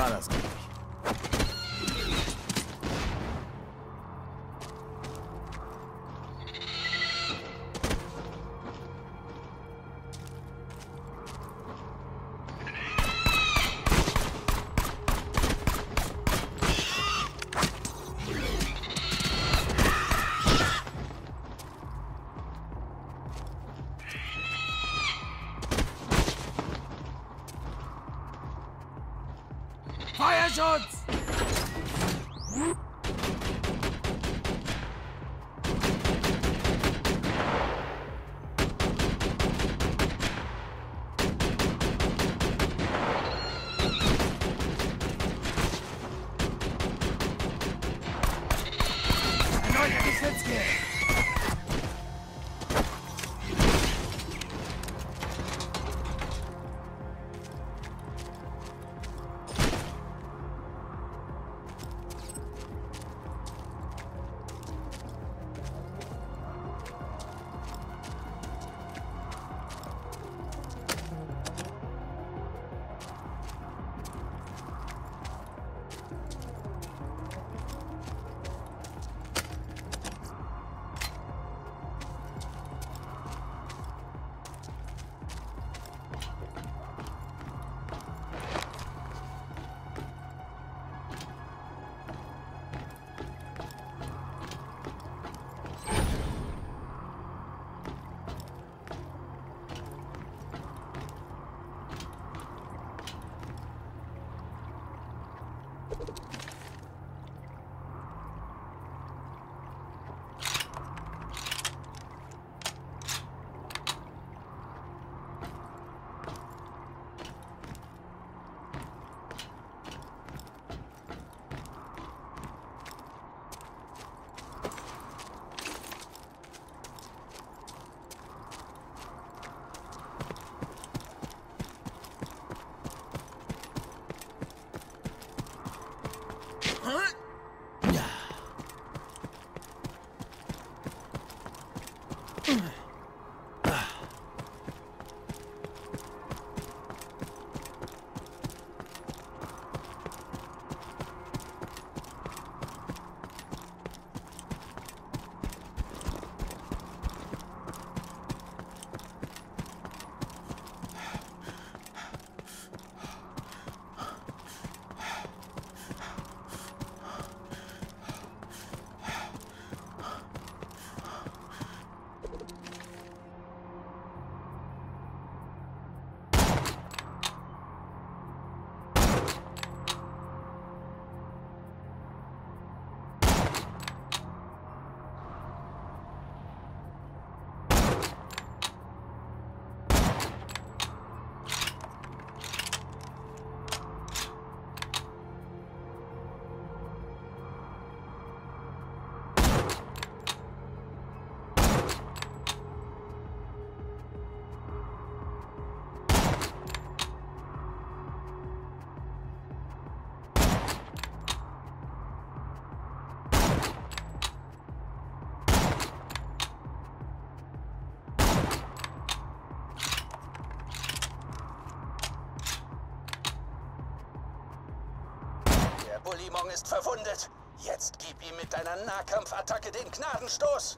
Radars. Bullimong ist verwundet. Jetzt gib ihm mit deiner Nahkampfattacke den Gnadenstoß.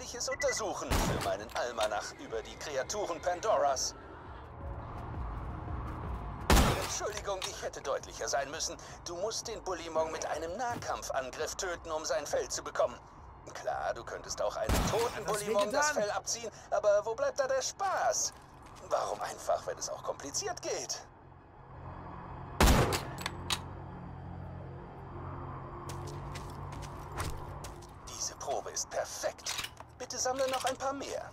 Werde ich es untersuchen für meinen Almanach über die Kreaturen Pandoras. Entschuldigung, ich hätte deutlicher sein müssen. Du musst den Bullimong mit einem Nahkampfangriff töten, um sein Fell zu bekommen. Klar, du könntest auch einem toten Bullimong das? Fell abziehen, aber wo bleibt da der Spaß? Warum einfach, wenn es auch kompliziert geht? Diese Probe ist perfekt. Bitte sammle noch ein paar mehr.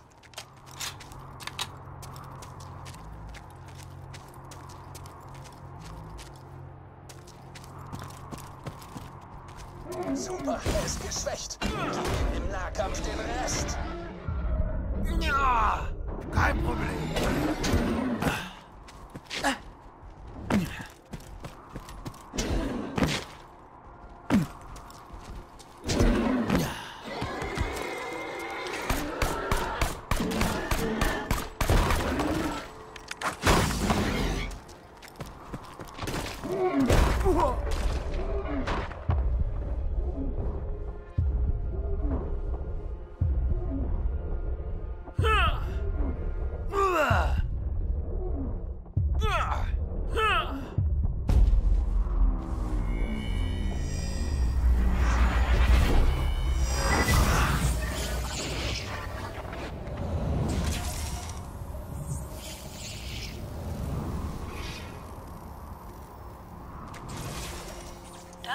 Super, er ist geschwächt.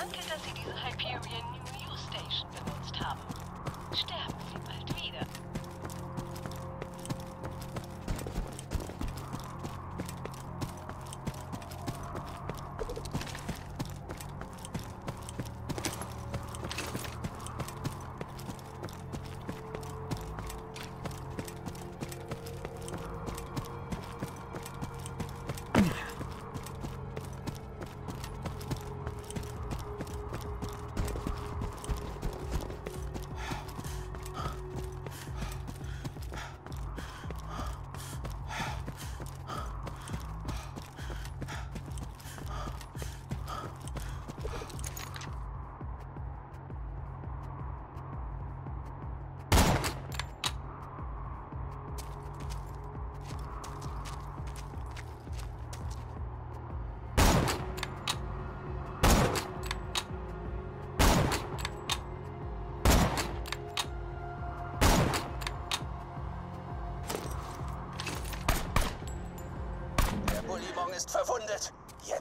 Danke, dass Sie diese Hyperion New Station benutzt haben. Sterben Sie bald wieder.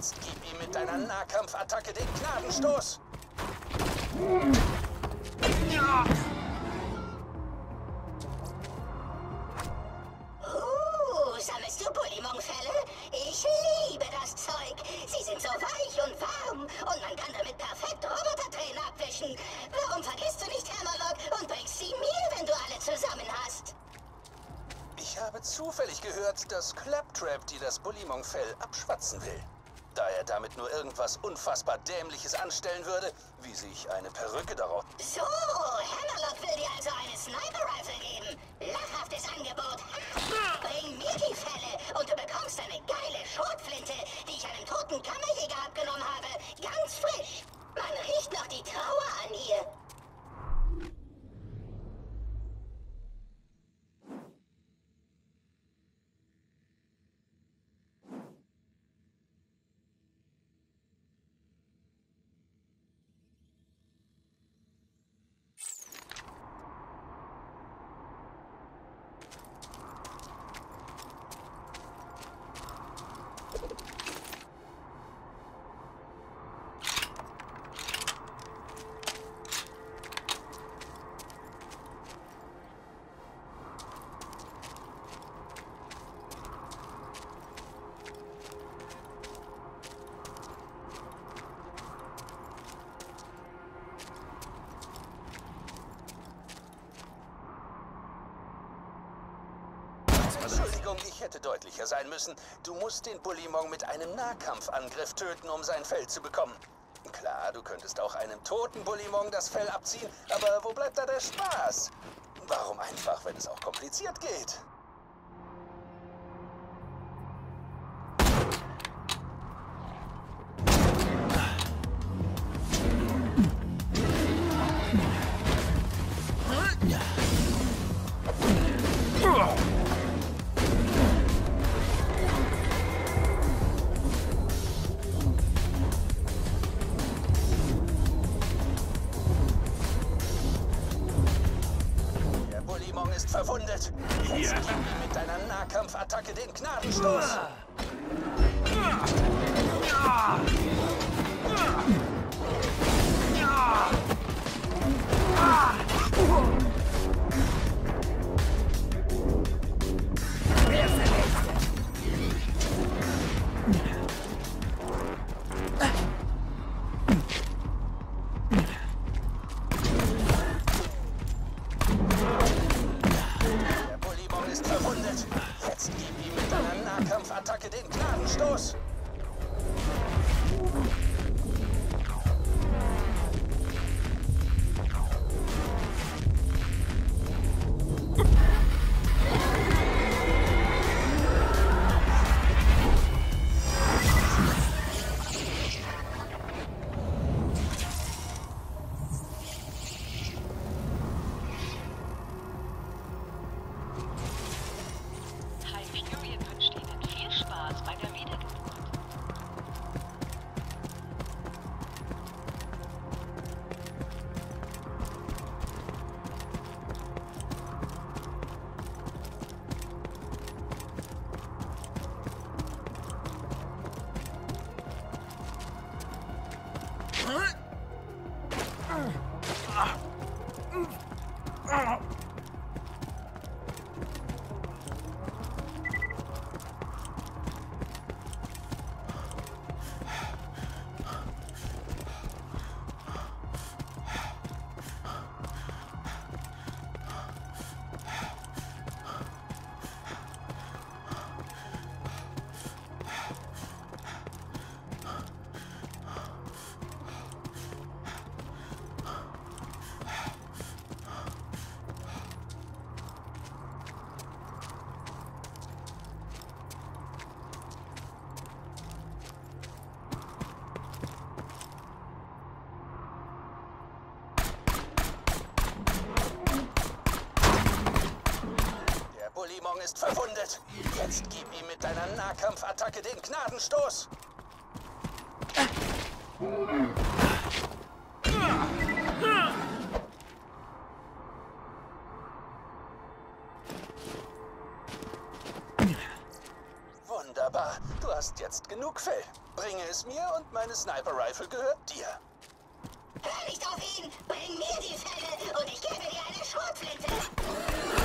Jetzt gib ihm mit deiner Nahkampfattacke den Gnadenstoß. Ja. Uh, sammelst du Bullymong-Fälle? Ich liebe das Zeug. Sie sind so weich und warm und man kann damit perfekt Robotertränen abwischen. Warum vergisst du nicht Hammerlock und bringst sie mir, wenn du alle zusammen hast? Ich habe zufällig gehört, dass Claptrap dir das Bullymong-Fell abschwatzen will. Er damit nur irgendwas unfassbar Dämliches anstellen würde, wie sich eine Perücke darauf... So, Hammerlock will dir also eine Sniper-Rifle geben. Lachhaftes Angebot. Bring mir die Fälle und du bekommst eine geile Schrotflinte, die ich einem toten Kammerjäger abgenommen habe. Ganz frisch. Man riecht noch die Trauer an ihr. Entschuldigung, ich hätte deutlicher sein müssen. Du musst den Bullymong mit einem Nahkampfangriff töten, um sein Fell zu bekommen. Klar, du könntest auch einem toten Bullymong das Fell abziehen, aber wo bleibt da der Spaß? Warum einfach, wenn es auch kompliziert geht? Mit deiner Nahkampfattacke den Gnadenstoß. Den verwundet. Jetzt gib ihm mit deiner Nahkampfattacke den Gnadenstoß. Wunderbar. Du hast jetzt genug Fell. Bringe es mir und meine Sniper-Rifle gehört dir. Hör nicht auf ihn! Bring mir die Fälle und ich gebe dir eine Schrotflinte!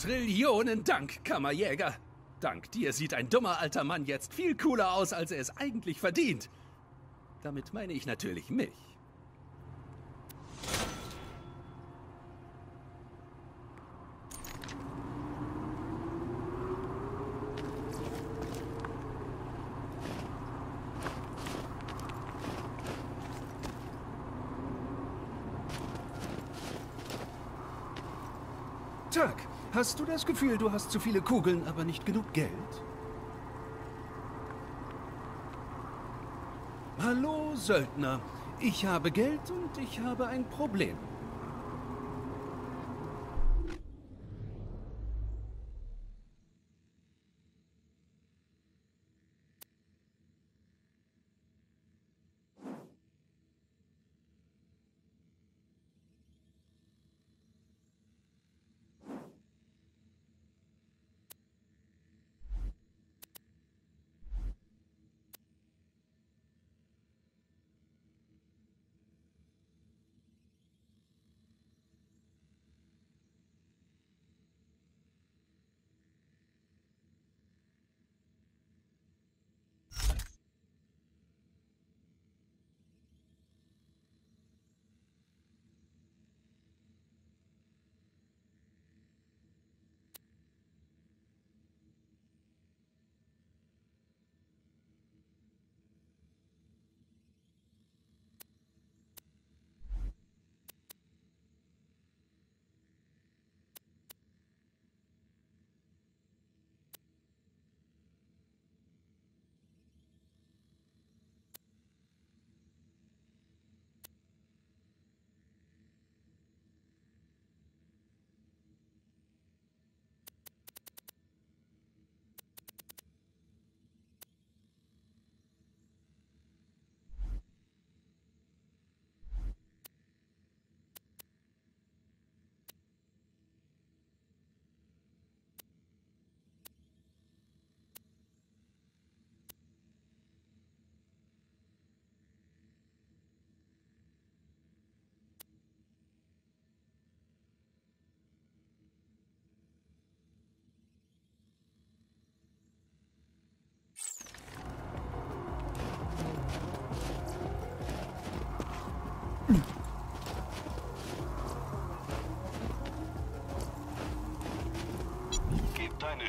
Trillionen Dank, Kammerjäger. Dank dir sieht ein dummer alter Mann jetzt viel cooler aus, als er es eigentlich verdient. Damit meine ich natürlich mich. Hast du das Gefühl, du hast zu viele Kugeln, aber nicht genug Geld? Hallo, Söldner. Ich habe Geld und ich habe ein Problem.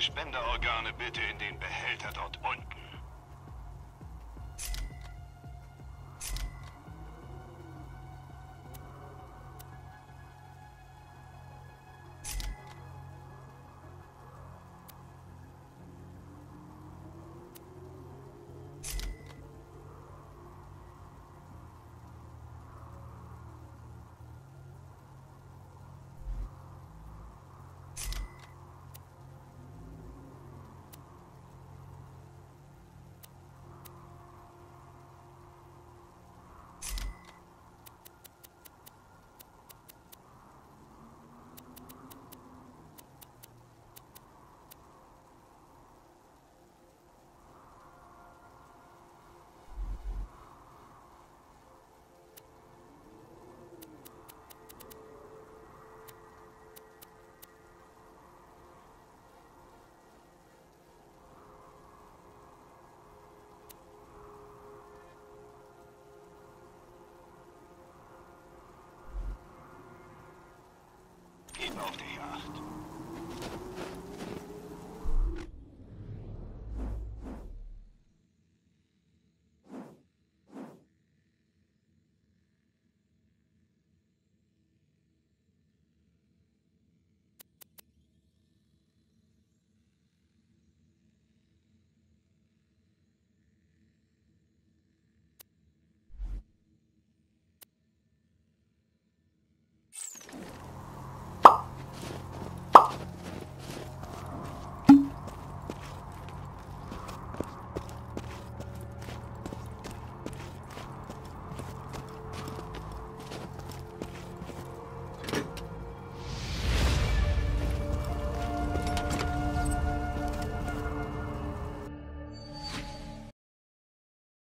Spenderorgane bitte in den Behälter dort auf die Yacht.